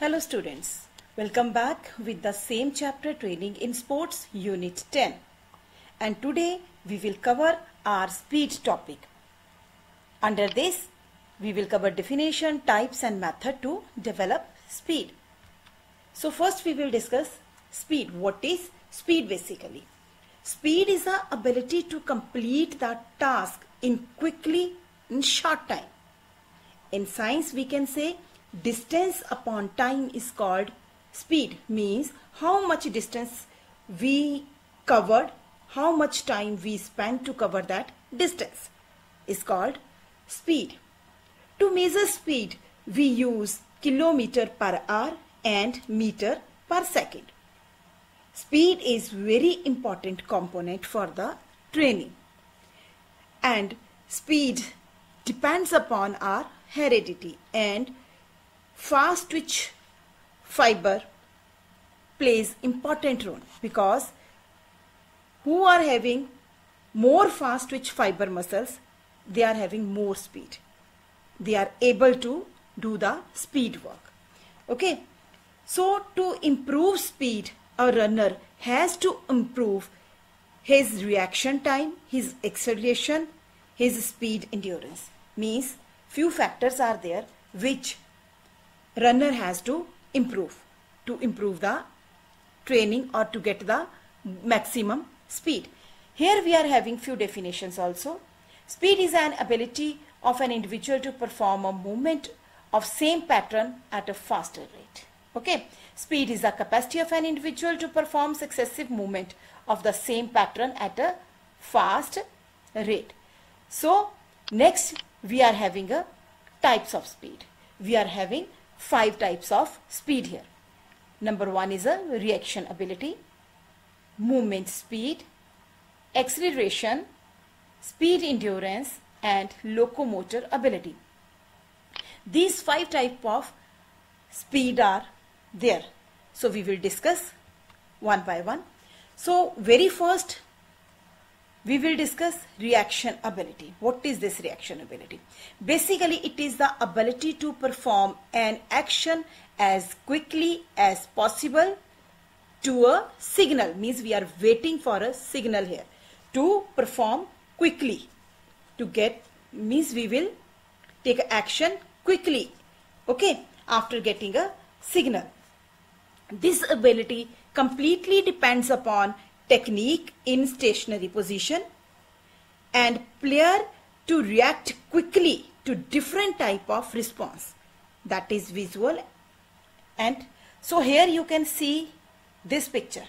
Hello students, welcome back with the same chapter training in sports unit 10 and today we will cover our speed topic. Under this we will cover definition, types and method to develop speed. So first we will discuss speed. What is speed basically? Speed is the ability to complete the task in quickly in short time. In science we can say distance upon time is called speed means how much distance we covered how much time we spent to cover that distance is called speed. To measure speed we use kilometer per hour and meter per second. Speed is very important component for the training. And speed depends upon our heredity and fast twitch fiber plays important role because who are having more fast twitch fiber muscles they are having more speed. They are able to do the speed work. Okay? So to improve speed a runner has to improve his reaction time his acceleration his speed endurance. Means few factors are there which runner has to improve to improve the training or to get the maximum speed. Here we are having few definitions also. Speed is an ability of an individual to perform a movement of same pattern at a faster rate. Okay. Speed is the capacity of an individual to perform successive movement of the same pattern at a fast rate. So next we are having a types of speed. We are having five types of speed here. Number one is a reaction ability, movement speed, acceleration, speed endurance and locomotor ability. These five type of speed are there. So we will discuss one by one. So very first we will discuss reaction ability. What is this reaction ability? Basically, it is the ability to perform an action as quickly as possible to a signal. Means we are waiting for a signal here. To perform quickly. To get, means we will take action quickly. Okay, after getting a signal. This ability completely depends upon technique in stationary position and player to react quickly to different type of response. That is visual. And so here you can see this picture.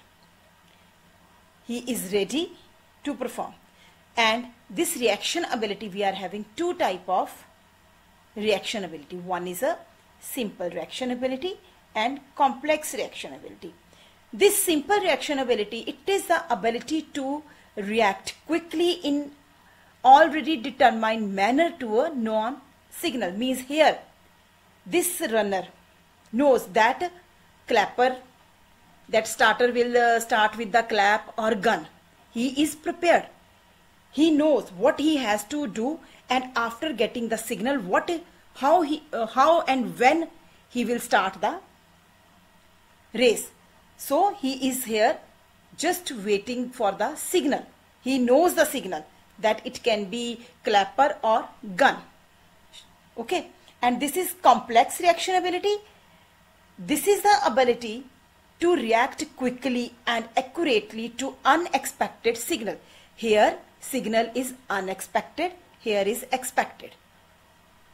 He is ready to perform. And this reaction ability we are having two type of reaction ability. One is a simple reaction ability and complex reaction ability this simple reaction ability, it is the ability to react quickly in already determined manner to a known signal. Means here, this runner knows that clapper, that starter will uh, start with the clap or gun. He is prepared. He knows what he has to do and after getting the signal, what, how he, uh, how and when he will start the race so he is here just waiting for the signal. He knows the signal that it can be clapper or gun. Okay. And this is complex reaction ability. This is the ability to react quickly and accurately to unexpected signal. Here signal is unexpected. Here is expected.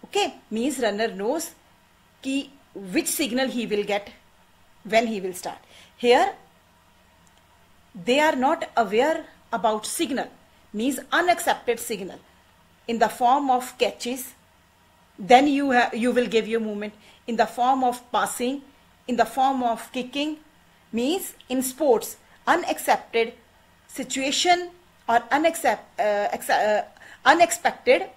Okay. Means runner knows ki which signal he will get when he will start. Here, they are not aware about signal, means unaccepted signal in the form of catches. Then you, you will give your movement in the form of passing, in the form of kicking, means in sports, unaccepted situation or uh, uh, unexpected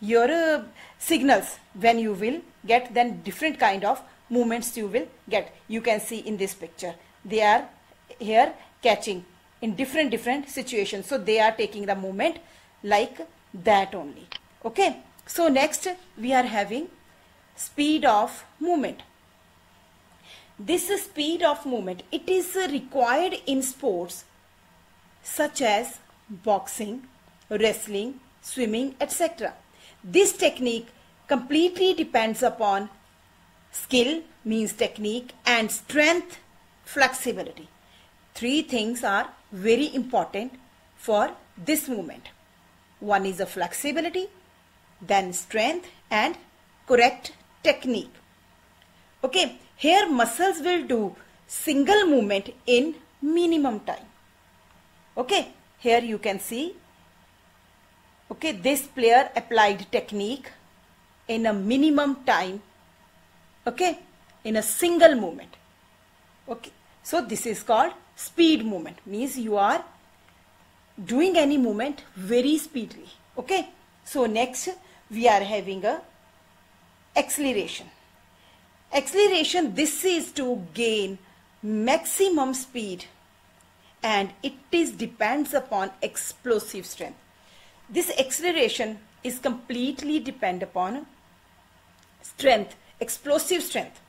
your uh, signals when you will get then different kind of movements you will get. You can see in this picture. They are here catching in different different situations. So they are taking the movement like that only. Okay? So next we are having speed of movement. This speed of movement it is required in sports such as boxing wrestling swimming etc this technique completely depends upon skill means technique and strength flexibility. Three things are very important for this movement. One is the flexibility then strength and correct technique. Okay here muscles will do single movement in minimum time. Okay here you can see okay this player applied technique in a minimum time okay? In a single movement okay? So this is called speed movement means you are doing any movement very speedily. Okay? So next we are having a acceleration. Acceleration this is to gain maximum speed and it is depends upon explosive strength. This acceleration is completely depend upon strength explosive strength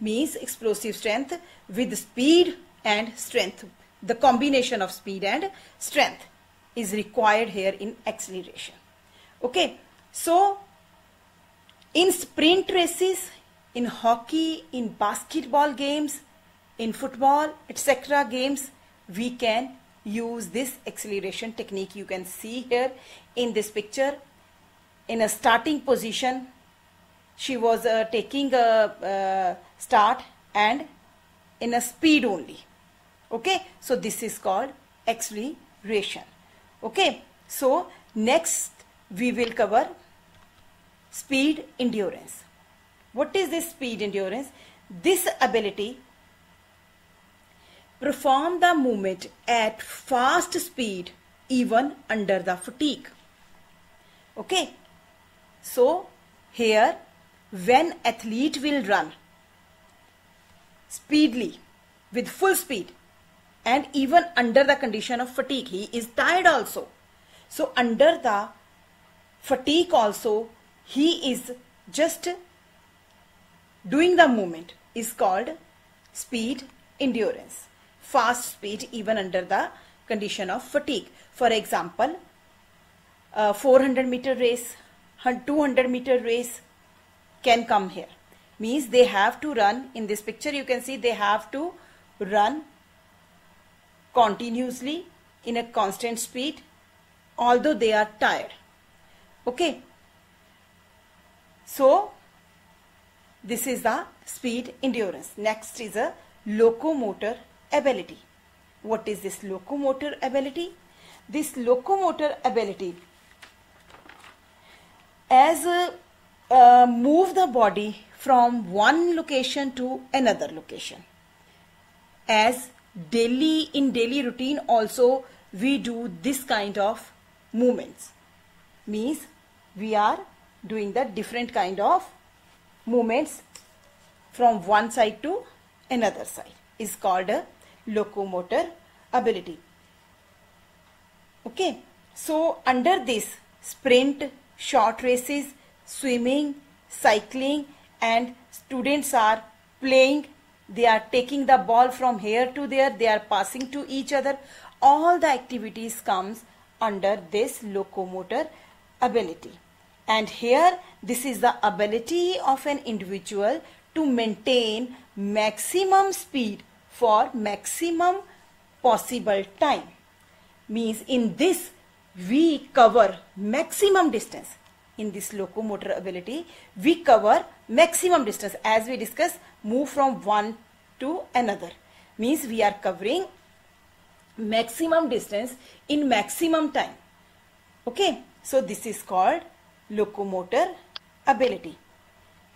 means explosive strength with speed and strength the combination of speed and strength is required here in acceleration okay so in sprint races, in hockey, in basketball games, in football, etc. games, we can use this acceleration technique. You can see here in this picture, in a starting position, she was uh, taking a uh, start and in a speed only. Okay, so this is called acceleration. Okay, so next we will cover speed endurance. What is this speed endurance? This ability perform the movement at fast speed even under the fatigue. Okay. So here when athlete will run speedily with full speed and even under the condition of fatigue he is tired also. So under the fatigue also he is just doing the movement is called speed endurance. Fast speed even under the condition of fatigue. For example 400 meter race 200 meter race can come here means they have to run in this picture you can see they have to run continuously in a constant speed although they are tired okay so, this is the speed endurance. Next is a locomotor ability. What is this locomotor ability? This locomotor ability as uh, uh, move the body from one location to another location. As daily in daily routine also we do this kind of movements. Means we are doing the different kind of movements from one side to another side is called a locomotor ability okay so under this sprint short races swimming cycling and students are playing they are taking the ball from here to there they are passing to each other all the activities comes under this locomotor ability and here this is the ability of an individual to maintain maximum speed for maximum possible time. Means in this we cover maximum distance. In this locomotor ability we cover maximum distance as we discuss move from one to another. Means we are covering maximum distance in maximum time. Okay. So this is called locomotor ability.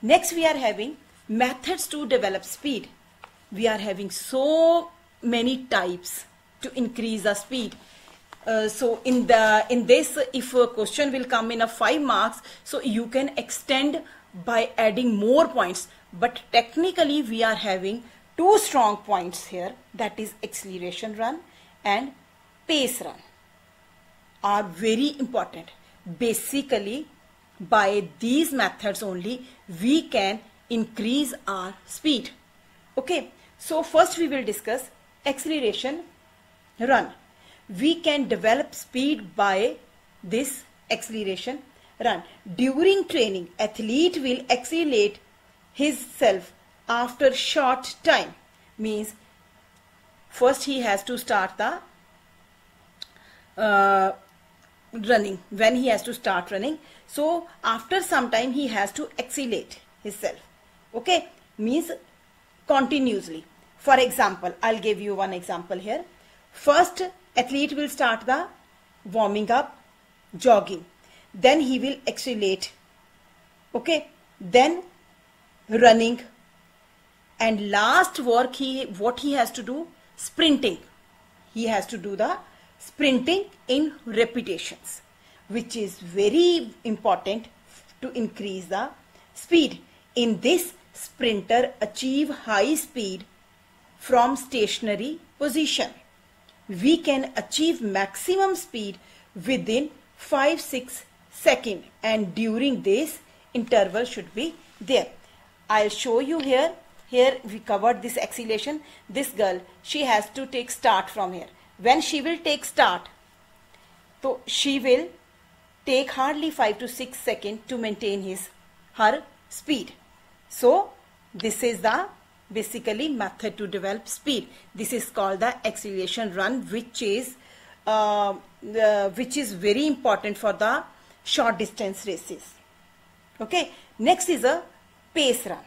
Next we are having methods to develop speed. We are having so many types to increase the speed. Uh, so in the in this if a question will come in a 5 marks so you can extend by adding more points. But technically we are having two strong points here. That is acceleration run and pace run are very important. Basically by these methods only we can increase our speed. Okay, so first we will discuss acceleration run. We can develop speed by this acceleration run. During training, athlete will accelerate himself after short time. Means first he has to start the uh, running. When he has to start running. So after some time he has to accelerate himself. Okay? Means continuously. For example i'll give you one example here. First athlete will start the warming up jogging. Then he will accelerate. Okay? Then running. And last work he what he has to do? Sprinting. He has to do the sprinting in repetitions which is very important to increase the speed. In this sprinter achieve high speed from stationary position we can achieve maximum speed within 5 6 second and during this interval should be there. I'll show you here. Here we covered this acceleration. This girl she has to take start from here. When she will take start so she will take hardly 5 to 6 seconds to maintain his her speed. So this is the basically method to develop speed. This is called the acceleration run which is uh, uh, which is very important for the short distance races. Okay? Next is a pace run.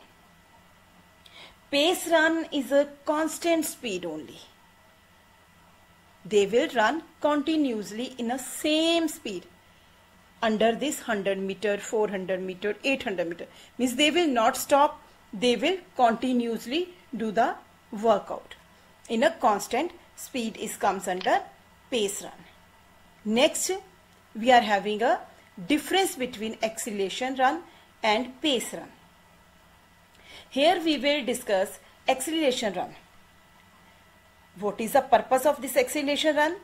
Pace run is a constant speed only. They will run continuously in a same speed. Under this 100 meter 400 meter 800 meter. Means they will not stop they will continuously do the workout in a constant speed is comes under pace run next we are having a difference between acceleration run and pace run here we will discuss acceleration run what is the purpose of this acceleration run?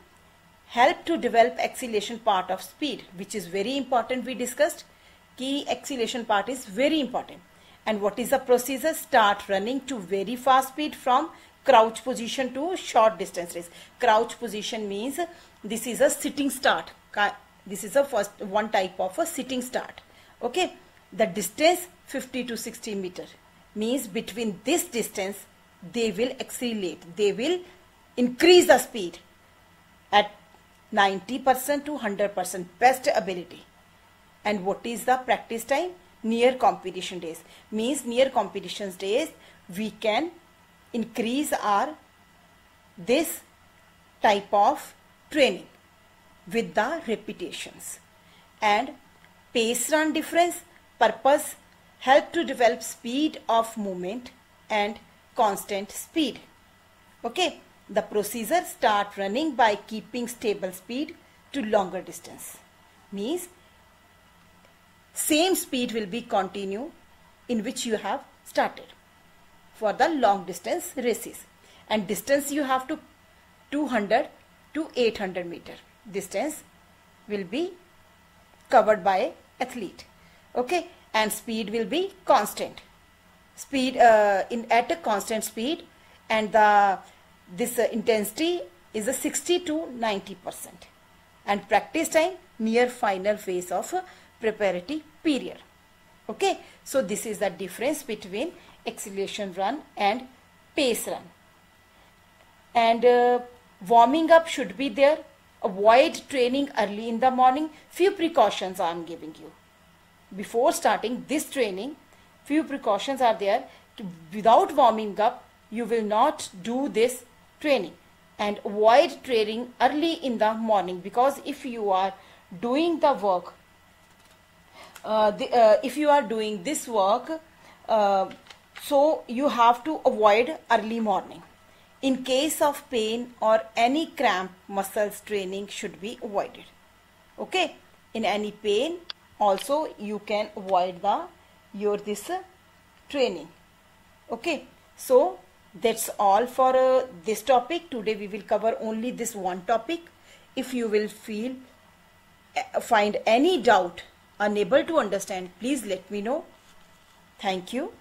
Help to develop acceleration part of speed which is very important we discussed. Key acceleration part is very important. And what is the procedure? Start running to very fast speed from crouch position to short distance race. Crouch position means this is a sitting start. This is a first one type of a sitting start. Okay. The distance 50 to 60 meter means between this distance they will accelerate. They will increase the speed at 90% to 100% best ability. And what is the practice time? Near competition days. Means near competitions days we can increase our this type of training with the repetitions. And pace run difference purpose help to develop speed of movement and constant speed. Okay. The procedure start running by keeping stable speed to longer distance. Means same speed will be continue in which you have started for the long distance races. And distance you have to 200 to 800 meter. Distance will be covered by athlete. Okay? And speed will be constant. Speed uh, in at a constant speed and the this uh, intensity is a 60 to 90 percent. And practice time near final phase of preparatory period okay? So this is the difference between acceleration run and pace run. And uh, warming up should be there. Avoid training early in the morning. Few precautions i am giving you. Before starting this training few precautions are there. Without warming up you will not do this training. And avoid training early in the morning because if you are doing the work the, uh, if you are doing this work uh, so you have to avoid early morning. In case of pain or any cramp muscles training should be avoided. Okay? In any pain also you can avoid the your this training. Okay? So that's all for uh, this topic. Today we will cover only this one topic. If you will feel uh, find any doubt unable to understand please let me know. Thank you